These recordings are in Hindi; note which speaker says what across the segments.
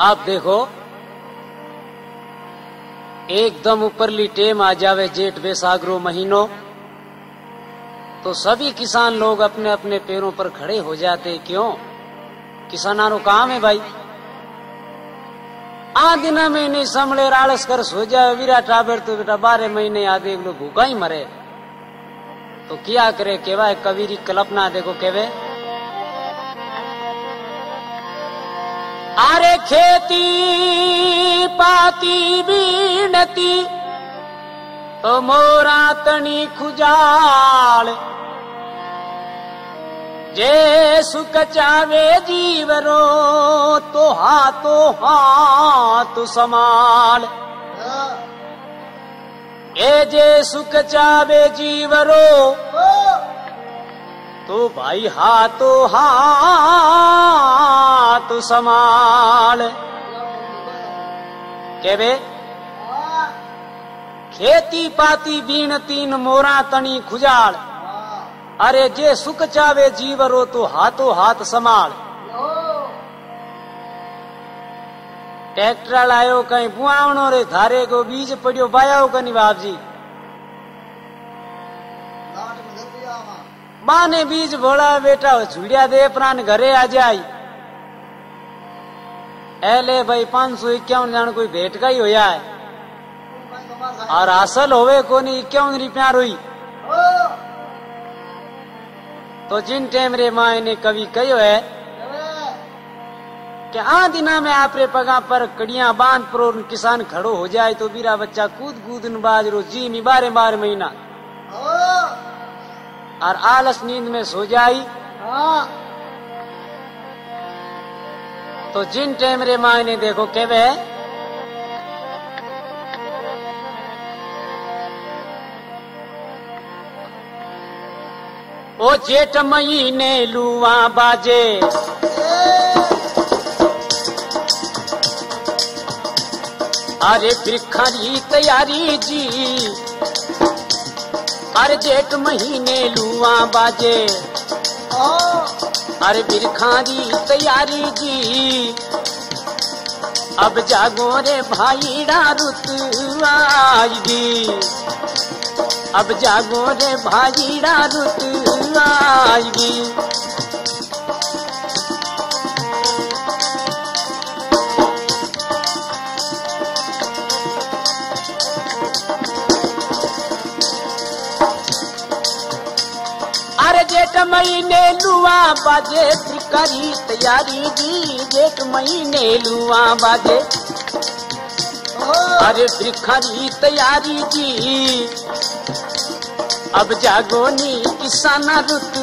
Speaker 1: आप देखो, एकदम ऊपरली टेम आ जावे जेठ बैसागरो महीनो तो सभी किसान लोग अपने अपने पैरों पर खड़े हो जाते, क्यों? किसानारो काम है भाई। आ दिन महीने समले आलस कर सो जाए वीरा टाबर तो बेटा बारह महीने आधे लोग भूखा ही मरे। तो क्या करे केवा कबीरी कल्पना अरे खेती पाती बीनती तो मोरा तनी खुजाल। जे सुख चावे जीवरो तो हाथो हाथ समाल। ए जे सुख चावे जीवरो तो भाई हाथो हाथ समाल केवे खेती पाती बीण तीन मोरा तनी खुजाल अरे जे सुख चावे जीवरो तो हाथो हाथ समाल ट्रैक्टर लायो कहीं बुआवणो रे धारे को बीज पड़ियो बायाओ कनी बाप जी माने बीज भोला बेटा झुड़िया दे प्राण घरे आ एले भाई, पाँच सौ इक्यावन जान कोई भेट का ही होया है। और असल होवे कोनी इक्यावन रुपया रोई तो जिन टाइम रे माँ ने कवि कहो है कि आ दिना में आपरे पगा पर कड़िया बाँध पर किसान खड़ो हो जाए तो बीरा बच्चा कूद कूद बाजरो जी नी बारह बारह महीना। और आलस नींद में सो जाई। तो जिन टाइम रे माँ ने देखो केवे? ओ जेठ महीने लुआ बाजे। अरे बिरखारी तैयारी जी। अरे जेठ महीने लुआ बाजे। अरे बिरखारी तैयारी जी अब जागो रे भाई रुत आएगी। अब जागो रे भाई रुत आएगी। महीने लुआ, बाजे करी तैयारी जी जेठ महीने लुआ, बाजे। अरे बिरखरी तैयारी जी अब जागोनी किसाना रुत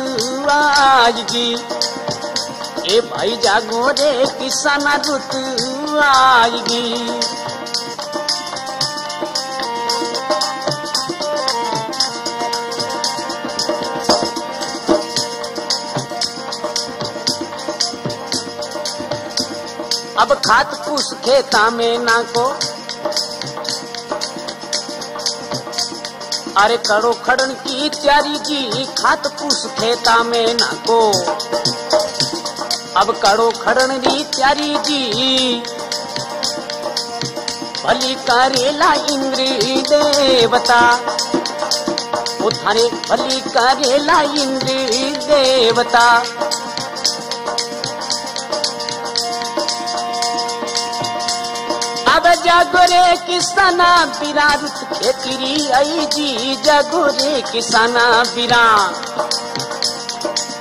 Speaker 1: आएगी ए भाई जागो रे किसाना रुत आएगी अब खात पूस खेता में ना को। अरे करो खड़न की तैयारी की खात पूस खेता में ना को। अब करो खड़न की तैयारी की। भली करेला इंद्र देवता। थारे भली करेला इंद्र देवता। अब जागोरे किसाना बिरा रुत खेतरी आई जी जागोरे किसाना बिरा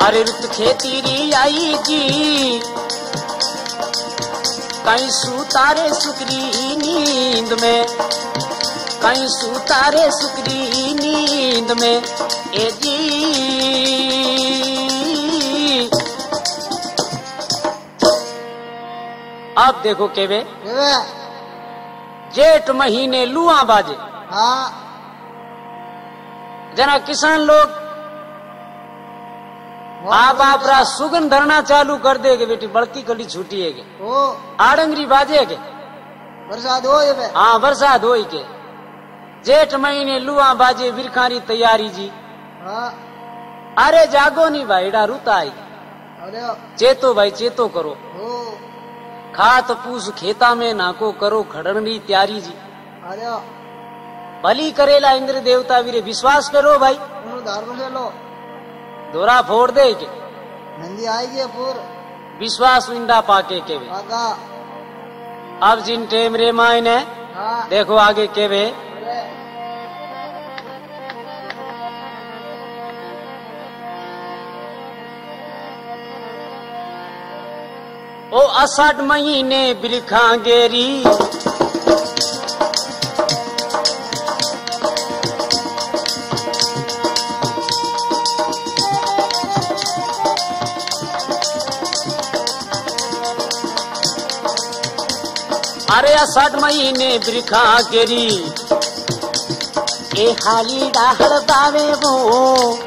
Speaker 1: अरे रुत खेतरी आई जी कहीं सुतारे सुकरी नींद में, कहीं सुतारे सुकरी नींद में ए जी अब देखो केवे। जेठ महीने लुआ बाजे। जना किसान लोग आप आप रा सुगन धरना चालू कर देगे बेटी बड़की कली छूटी है आडंगरी बाजे के
Speaker 2: बरसात हो
Speaker 1: हाँ बरसात हो के। जेठ महीने लुआ बाजे बिरखारी तैयारी जी।
Speaker 2: हाँ।
Speaker 1: अरे जागो नहीं भाईड़ा रुता आई चेतो भाई चेतो करो।
Speaker 2: ओ।
Speaker 1: खात पूस खेता में नाको करो खड़न भी त्यारी जी।
Speaker 2: बली
Speaker 1: भली करेला इंद्र देवता वीरे विश्वास करो भाई।
Speaker 2: से लो
Speaker 1: दोरा फोड़ दे के।
Speaker 2: नंदी आएगी पूर
Speaker 1: विश्वास इंडा पाके के वे अब जिन टेम रे मायने
Speaker 2: हाँ।
Speaker 1: देखो आगे के वे ओ अषाढ़ महीने बिरखा गेरी। अरे अषाढ़ महीने बिरखा गेरी। ए हाली डाहड़ बावे वो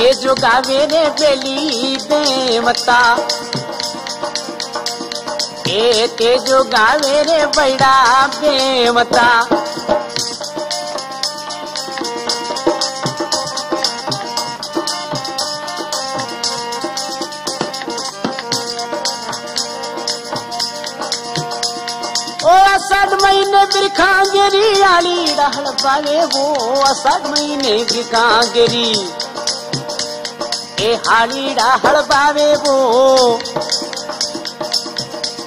Speaker 1: ए जो गावे रे बेली बेमता ए ते जो गावे रे बड़ा अषाढ़ महीने बिरखा गेरी आली रहल बावे वो अषाढ़ महीने बिरखा गेरी ए हाली राहड़ बावे वो।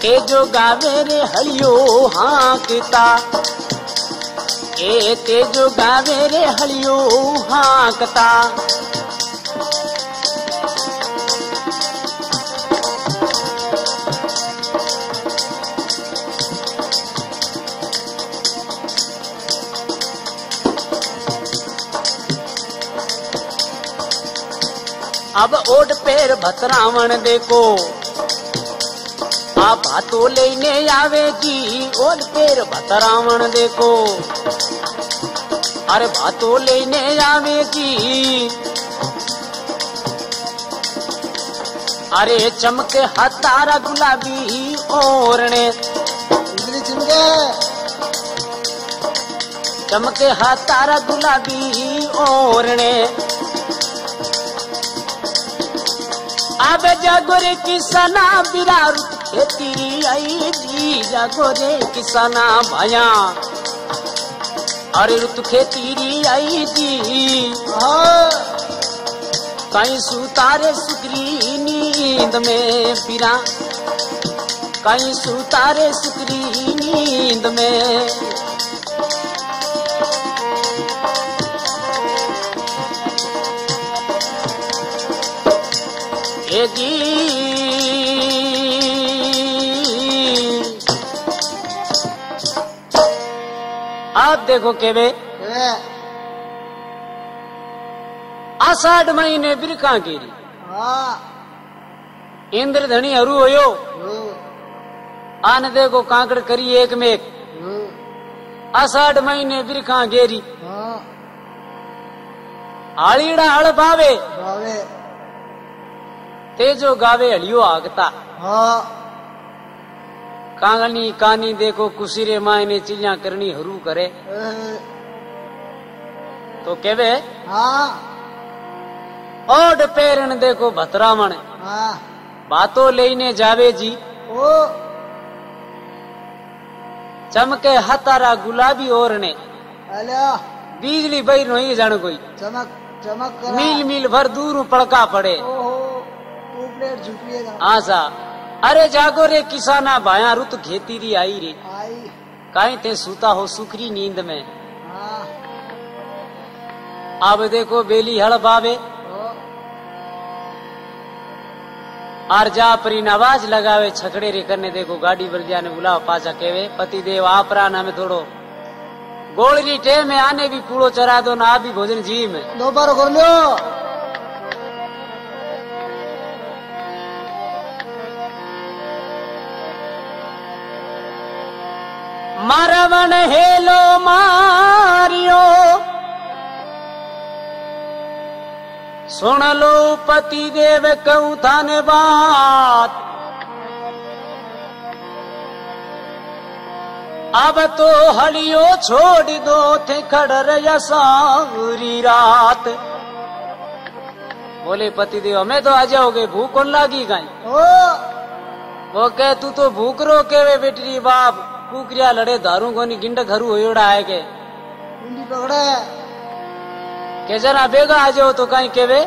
Speaker 1: ए जो गावे रे हलियो हाकता ए ते जो गावे रे हलियो हाकता अब ओड पेर भतरावण देखो। आ भातो लेने आवेगी ओड पेर भतरावण देखो। अरे भातो लेने आवेगी। अरे चमके हतारा गुलाबी ओरणे
Speaker 2: चमके
Speaker 1: हतारा गुलाबी ओरणे अब जागोरे किसना बिरारू, खेती आई जी जागोरे किसना भया अरे ऋतु खेती आई जी।
Speaker 2: हाँ।
Speaker 1: कहीं सुतारे सुकरी नींद में पिरा। कहीं सुतारे सुकरी नींद में जी आप देखो केवे?
Speaker 2: ए
Speaker 1: आषाढ़ महीने बिरका गिरी
Speaker 2: हाँ।
Speaker 1: इंद्रधनी हरू होयो।
Speaker 2: हु,
Speaker 1: आन देखो कांकड़ करी एक में एक।
Speaker 2: हु,
Speaker 1: आषाढ़ महीने बिरखा गेरी?
Speaker 2: हाँ।
Speaker 1: हाड़ीड़ा हड़ पावे।
Speaker 2: बावे
Speaker 1: तेजो गावे हलियो आगता।
Speaker 2: हाँ।
Speaker 1: कांगनी कानी देखो कुसीरे मायने चिड़िया करनी हरू करे। तो केवे?
Speaker 2: हाँ।
Speaker 1: ओड पेरन देखो भतरामण।
Speaker 2: हाँ।
Speaker 1: बातो लेने जावे जी।
Speaker 2: ओ।
Speaker 1: चमके हतारा गुलाबी ओरने
Speaker 2: हेलो
Speaker 1: बिजली बही नहीं जान कोई
Speaker 2: चमक चमक
Speaker 1: मील मील भर दूर पड़का पड़े।
Speaker 2: टू प्लेट झुकिएगा।
Speaker 1: आसा अरे जागो रे किसाना भाया रुत खेती री आई रे।
Speaker 2: आई।
Speaker 1: काहे ते सूता हो सुखरी नींद में।
Speaker 2: हाँ।
Speaker 1: अब देखो बेली हड़ बावे। आर जा परी आवाज़ लगावे छकड़े रे करने देखो गाड़ी बरजिया ने बुलाओ पाचा केवे पति देव आपरान हमें थोड़ो। गोलरी टे में आने भी कूड़ो चरा दो ना भी भोजन जी में
Speaker 2: दोपहर कर लो
Speaker 1: मारवण हेलो मारियो। सुन लो पति देव कहूँ थाने बात अब तो हलियो छोड़ दो थे खड़ सारी रात। बोले पति देव हमें तो आ जाओगे भूख कौन लागी गाय
Speaker 2: ओ।
Speaker 1: वो कह तू तो भूख रो के वे बेटी बाप। कुकरिया लड़े दारू कोनी गिंड घरू होयोड़ा है के। के जरा बेगा आ जाओ तो कहीं केवे?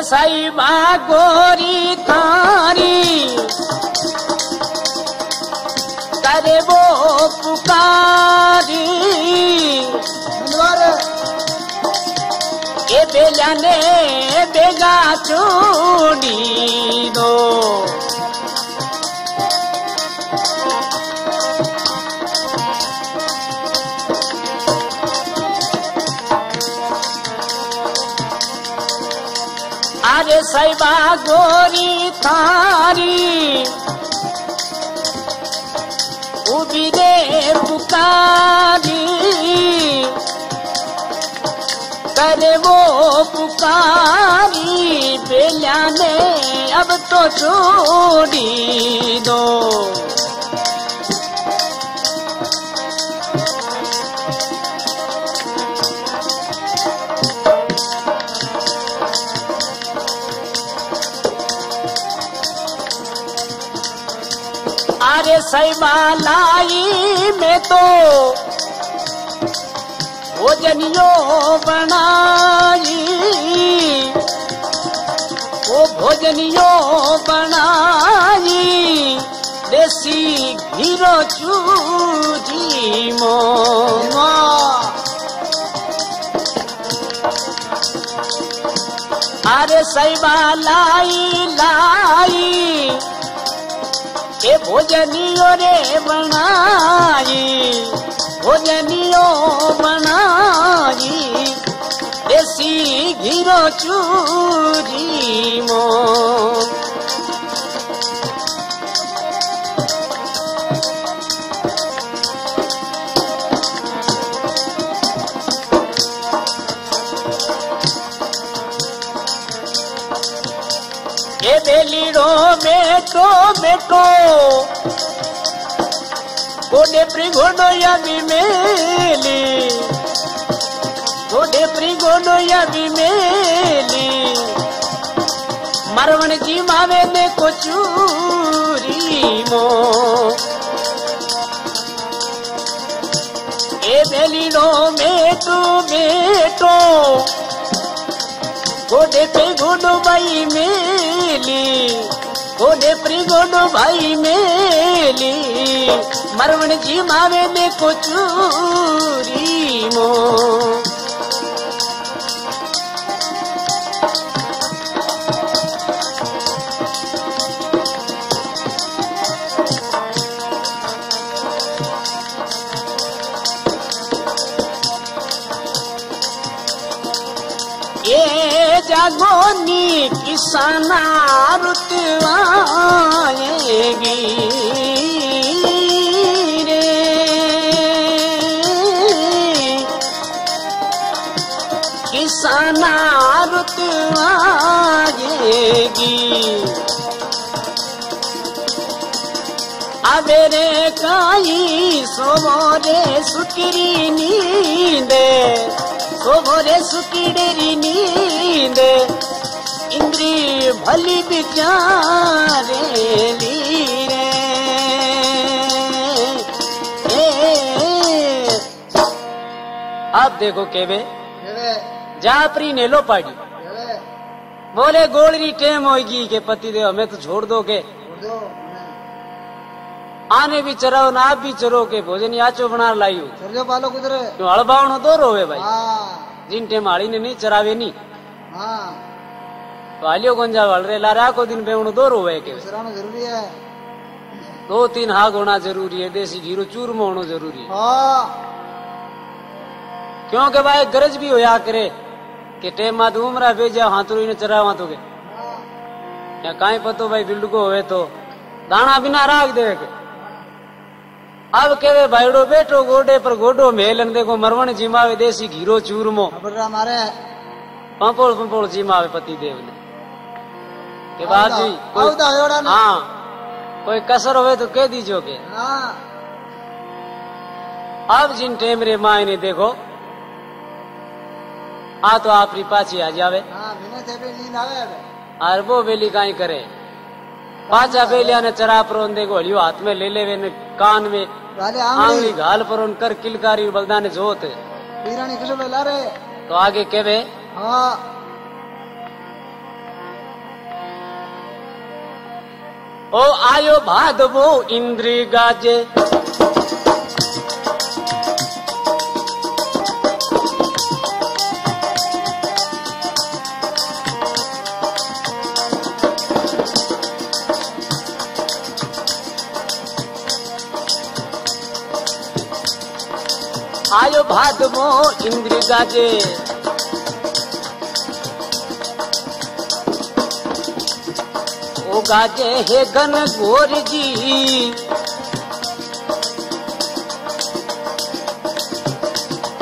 Speaker 1: साई गोरी थारी करे वो पुकारी।
Speaker 2: धन्यवाद
Speaker 1: ए बेला ने बेगा चूड़ी दो अरे साइबा गोरी थारी उबी रे पुकारी करे वो पुकारी बेला ने अब तो छोड़ी दो। अरे सैमा लाई में तो भोजनियो बनाई वो भोजनियो बनाई देसी घीरो चूजी मो
Speaker 2: वाह
Speaker 1: अरे सैबा लाई लाई ए भोजनियो रे बनाई। भोजनियो बनाई देसी घीरो चूरी मो। ए बेलीड़ो बेटो बेटो गोडे प्रिगोडो या बिमेली गोडे प्रिगोडो या बिमेली मरवण जी मावे ने को चूरी मो ए बेलीड़ो बेटो बेटो गोडे पे गोडो भाई मेली गोडे प्री गोडो भाई मेली मरवण जी मावे ने को चूरी मो ये जागोनी किसाना रुत आएगी रे किसाना रुत आएगी अबेरे काई सोमोरे सुकरी नींदे सोमोरे सुकिडेरी नींदे इंद्री भली बिचारे ए, अब देखो केवे।
Speaker 2: केवे।
Speaker 1: जापरी ने लो पाड़ी। बोले गोलरी टेम होगी के पति देव हमें तो छोड़ दोगे। आने भी चराओ ना आप भी चरो के भोजन आचो बना लायू
Speaker 2: पालो कुदरे
Speaker 1: क्यों हड़बावनो दो रोवे भाई।
Speaker 2: हाँ।
Speaker 1: जिन टेम हाड़ी ने नहीं चरावे नहीं।
Speaker 2: हाँ
Speaker 1: तो गंजा वाल रे लारा को दिन बेवणो दो रोवे के।
Speaker 2: ज़रूरी है।
Speaker 1: दो तीन हाग होना ज़रूरी है देसी घीरो चूरमा होना ज़रूरी है।
Speaker 2: हाँ।
Speaker 1: क्योंकि भाई गरज भी होया करे कि टेम मात उमरा भेजा हाथुर ने चरावा तो के। या काई पतो भाई बिल्डको होवे तो दाना बिना राख दे के। अब केवे भाईड़ो बेटो गोडे पर गोडो मेलन देखो मरवण जिमावे देसी घीरो चूरमो
Speaker 2: बड़ा मारे
Speaker 1: पंपोल पंपोड़ जिमावे पति देव ने के बाद जी
Speaker 2: आउदा
Speaker 1: हाँ कोई कसर होवे तो कह दीजो के।
Speaker 2: हाँ।
Speaker 1: अब जिन टेम रे माए ने देखो आ तो आप पाछी आ जावे।
Speaker 2: हाँ
Speaker 1: और वो बेली काई करे। पाछा बेलिया ने चरा पर देखो हलियो हाथ में ले लेवे ने कान में आंगली घाल पर उन कर किलकारी बलदान जोत।
Speaker 2: ला
Speaker 1: तो आगे केवे
Speaker 2: हाँ।
Speaker 1: ओ आयो भादवो इंद्र गाजे। आयो भादवो इंद्र गाजे। गाजे हे घन गोर जी।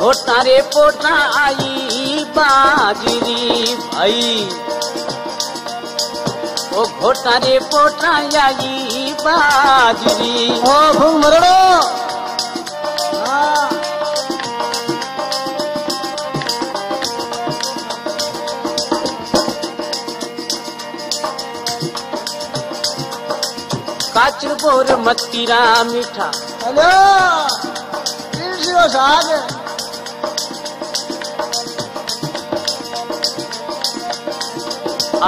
Speaker 1: ओ तारे पोटा आई बाजरी भाई। ओ घोटा रे पोटा आई बाजरी।
Speaker 2: ओ भूंग
Speaker 1: काचर बोर मतीरा मीठा।
Speaker 2: हेलो साग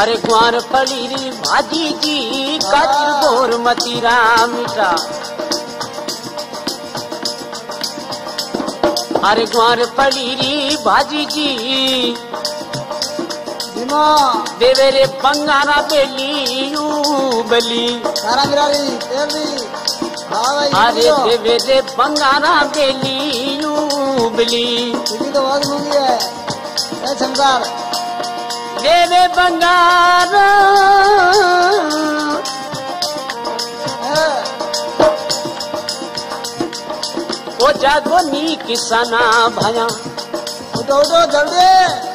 Speaker 1: अरे ग्वार पलीरी भाजी जी काचर बोर मतीरा मीठा। अरे ग्वार पलीरी भाजी जी
Speaker 2: धीमा
Speaker 1: देवे रे बंगारा बेली। बली।
Speaker 2: हाँ
Speaker 1: अरे देवे रे बंगारा बेली बली।
Speaker 2: तो बहुत है शंकर
Speaker 1: देवे बंगारा। ओ जागो नी किसाना भया।
Speaker 2: उठो उठो जल्दी।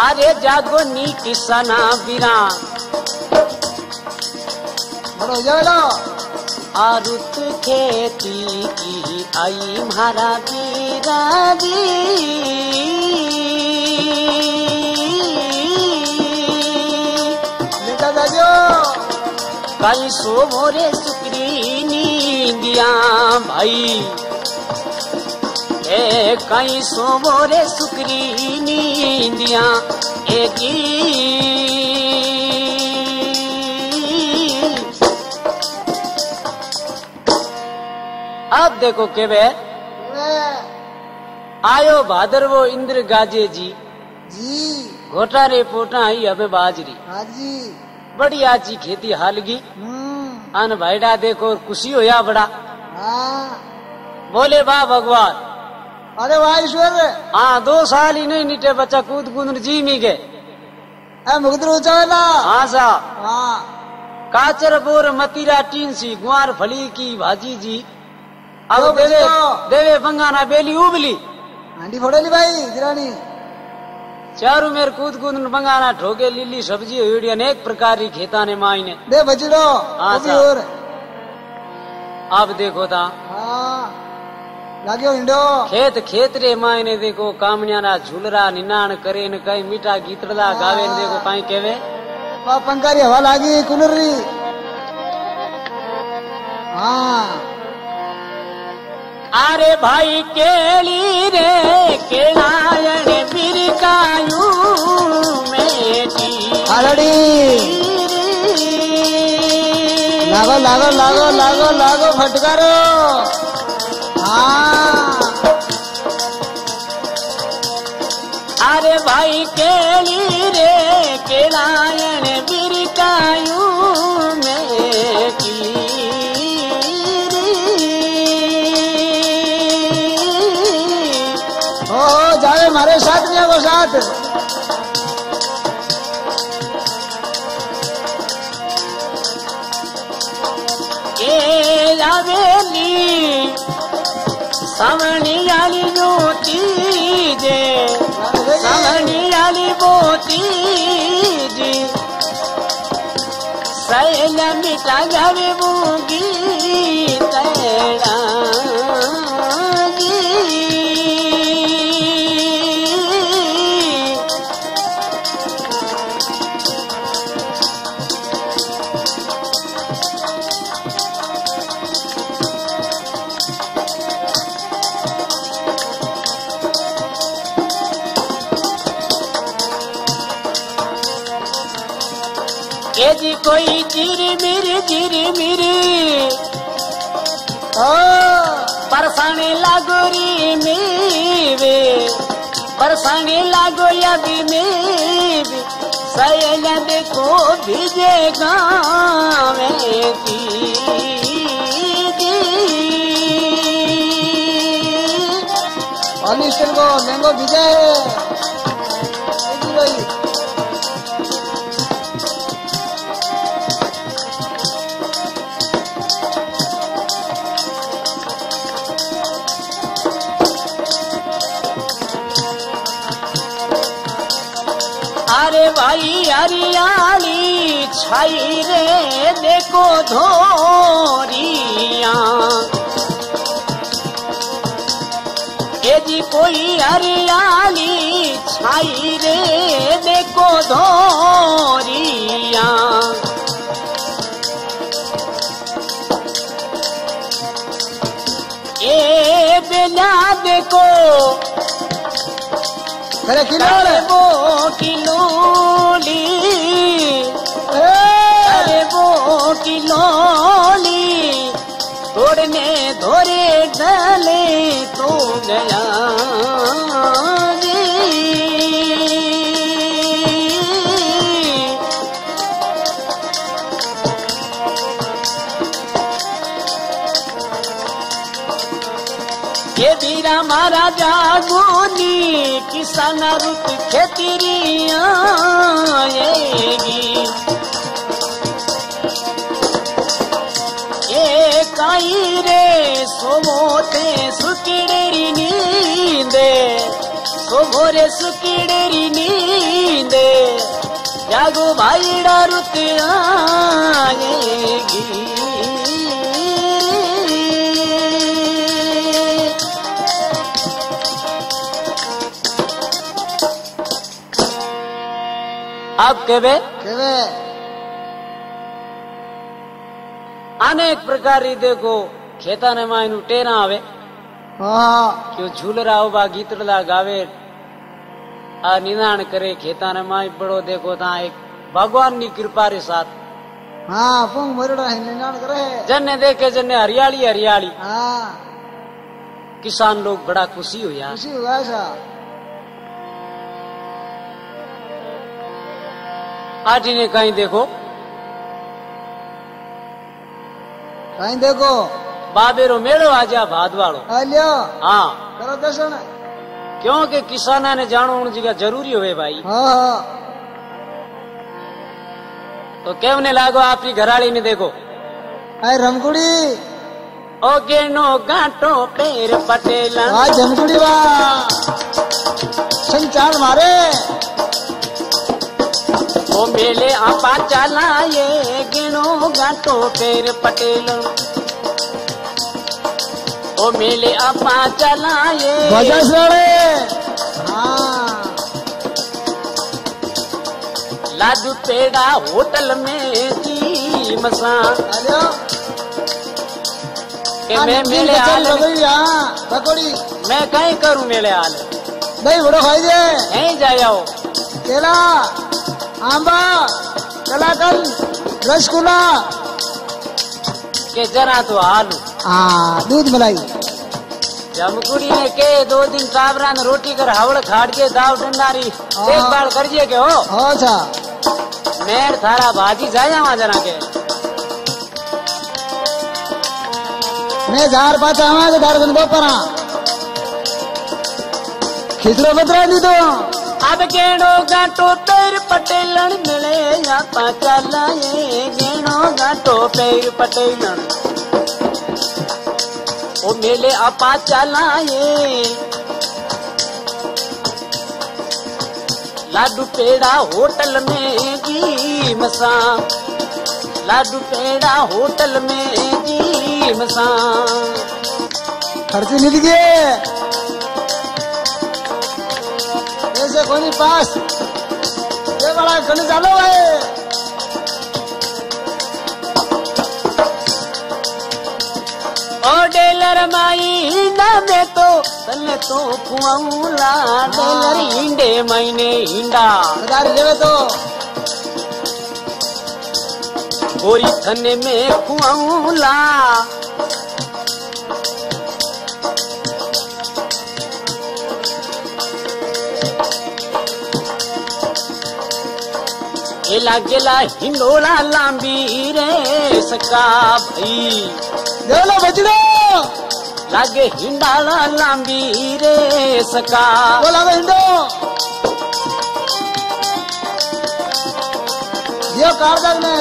Speaker 1: अरे जागो नी किसाना बिरा
Speaker 2: बड़ो हो जाए लो
Speaker 1: आरुत खेती की आई म्हारा बीरा कई सो मोरे सुकरी नींदिया भाई। ए कई सो मोरे सुकरी नींदिया एगी अब देखो के वे आयो भादरवो इंद्र गाजे जी।
Speaker 2: जी।
Speaker 1: घोटा रे पोटा आई हमें बाजरी।
Speaker 2: हाँ जी।
Speaker 1: बड़ी आची खेती हालगी
Speaker 2: हम्म।
Speaker 1: अन भाईडा देखो खुशी होया बड़ा।
Speaker 2: हाँ।
Speaker 1: बोले वाह भगवान
Speaker 2: अरे वाह ईश्वर।
Speaker 1: हाँ दो साल ही नहीं निटे बच्चा कूद कूद जी मी गए
Speaker 2: मुगदर
Speaker 1: हाँ
Speaker 2: हाँ।
Speaker 1: काचर बोर मतीरा टीन सी गुआर फली की भाजी जी। अब देवे देवे बंगाना बेली उबली।
Speaker 2: हांडी फोड़ेली भाई गिरानी।
Speaker 1: चारू मेर कूद कूद बंगाना ठोके लिली सब्ज़ी हुई अनेक प्रकार की खेता ने माई ने
Speaker 2: दे बचड़ो
Speaker 1: हाँ, साहब। देखो था
Speaker 2: हाँ। हिंडो
Speaker 1: खेत खेत रे माई ने देखो कामनिया झूलरा निनाण करे न कई मीठा गीतड़ा गावे न देखो कई केवे
Speaker 2: वाह पंकारी हवा लागी कूलर री हाँ
Speaker 1: अरे भाई केली रे केलायण बिरकायू मेटी
Speaker 2: आलड़ी लागो लागो लागो
Speaker 1: केलायण बिरकायू मेटी
Speaker 2: हो हो जावे मारे साथ में वो साथ।
Speaker 1: ए जावेली जोती जे सावणी आली बोती जी सै सहेला मिटा जावे बूगी परसाने लागो री मेवे परसाने लागो यदि मेवे सहेला देखो भिजे गावे की
Speaker 2: को
Speaker 1: अरे भाई हरियाली छाई रे देखो धोरिया ए जी कोई हरियाली छाई रे देखो धोरिया ए
Speaker 2: अरे किलो
Speaker 1: वो किलोली अरे वो किलोली तोड़ने धोरे डले तो गया महाराजा गोनी किसान रुत खेती आएगी। ये काई रे सोमोते सुकिड़ेरी नींदे। सोभोरे सुकिड़ेरी नींदे। जागो भाईड़ा रुत आएगी। आप केवे
Speaker 2: केवे
Speaker 1: અનેક પ્રકારની દેખો ખેતાને માં એનું ટેરા આવે
Speaker 2: हाँ
Speaker 1: કે ઝૂલરા ઉભા ગીતડા ગાવે આ નિદાન કરે ખેતાને માં બડો દેખો તા એક ભગવાનની કૃપા રે સાથ
Speaker 2: हाँ पुंग मरड़ा है निनान करे
Speaker 1: जन्ने देखे जन्ने हरियाली हरियाली
Speaker 2: हाँ
Speaker 1: किसान लोग बड़ा खुशी हो यार
Speaker 2: खुशी हुआ ऐसा
Speaker 1: आटी ने कहीं देखो।
Speaker 2: कहीं देखो।
Speaker 1: बाबेरो मेड़ो आजा भाद वालो
Speaker 2: आ लियो
Speaker 1: हाँ।
Speaker 2: करो दर्शन।
Speaker 1: क्योंकि किसाना ने जानो उन जगह ज़रूरी हुए भाई।
Speaker 2: हाँ हाँ।
Speaker 1: तो केवने लागो आपकी घराड़ी ने देखो।
Speaker 2: आई रमकुड़ी।
Speaker 1: ओ गेनो गांटो पेर पटेला।
Speaker 2: आ जमकुड़ी वा। संचार मारे।
Speaker 1: ओ मेले आपा चला ये गिनो गांटो पेर पटेल। ओ मेले आपा चला ये
Speaker 2: हाँ।
Speaker 1: लादू पेड़ा होटल में जी मसा। मैं मेले हाल मैं कहीं करूँ मेले हाल
Speaker 2: दही बड़ो खाई दे।
Speaker 1: नहीं जाओ
Speaker 2: केला। आंबा कलाकंद रसगुल्ला
Speaker 1: के जरा तो हालू
Speaker 2: हाँ दूध मलाई
Speaker 1: जमकुड़ी ने के दो दिन टाबरा ने रोटी कर हवड़ खाड़ के दाव डंडारी देखभाल करिए के हो
Speaker 2: हो अच्छा
Speaker 1: મેર થારા ભાજી જાય આમાં જરા કે
Speaker 2: मैं झार पाचा आवाज धार गन बपरा खिचरो बतरा दी तो
Speaker 1: अब गेणो गाटो पैर पटेलन मिले, या पाचा लाए गेणो गाटो पैर पटेलन ओ मिले अपा चलाए लाडू पेड़ा होटल में जी मसा। लाडू पेड़ा होटल में जी मसा।
Speaker 2: खर्च मिल गए कोनी पास। ये बड़ा गण चालो है।
Speaker 1: ओ डेलर माई ना में तो तने तो कुआऊला डेलर इंडे महीने इंडा।
Speaker 2: हज़ार लेवे तो।
Speaker 1: ओरी थने में कुआऊला गेला गेला हिंडोला लांबी रे सका भाई।
Speaker 2: ले लो बचड़ो
Speaker 1: लागे हिंडाला लांबी रे सका।
Speaker 2: बोला हिंडो। दियो कारदाग ने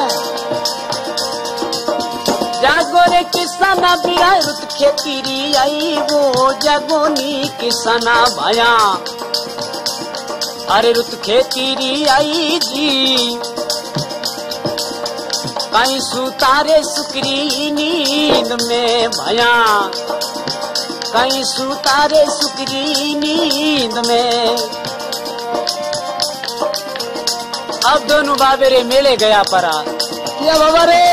Speaker 1: जागो रे किसाना बिरा रुत खेती आई वो जागोनी किसाना भाया। अरे रुत खेती आई जी। कहीं सुतारे सुकरी नींद में भया कहीं सुतारे सुकरी नींद में। अब दोनों बाबेरे मेले गया परा।
Speaker 2: किया बाबा रे।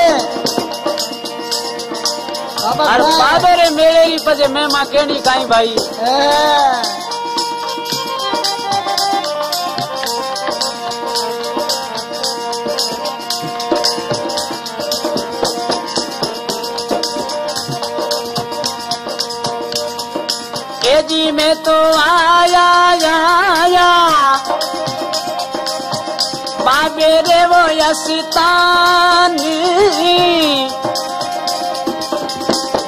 Speaker 2: बाबा कहाँ
Speaker 1: बाबेरे मेले री पजे मैं माँ केनी काई भाई। जी मैं तो आया आया। बाबे रे वो यसितानी।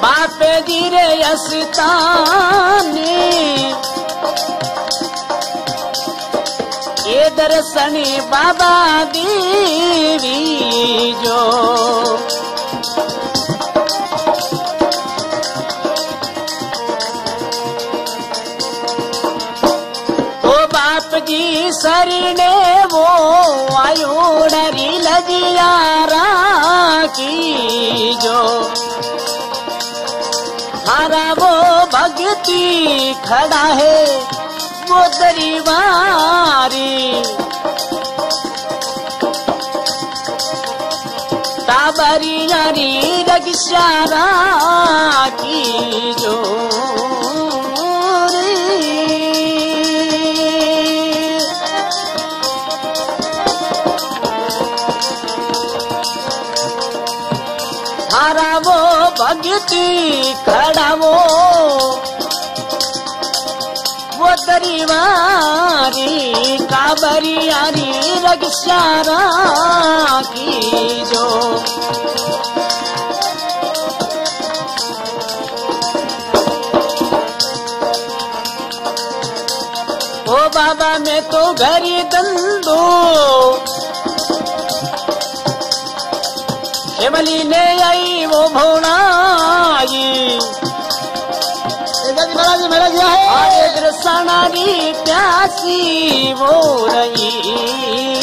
Speaker 1: बापे जी रे यसितानी। ये दर्शनी बाबा देवी जो डरी लजियारा की जो हरा वो भक्ति खड़ा है वो दरीवारी। ताबरी यारी रगिशारा की जो भगती खड़ा वो वो दरीवारी काबरियारी रगशारा की जो। ओ बाबा मैं तो घरी दंदो केवली ले आई वो भोणाई
Speaker 2: जी मेरा जी मेरा जी आहे
Speaker 1: प्यासी वो रही।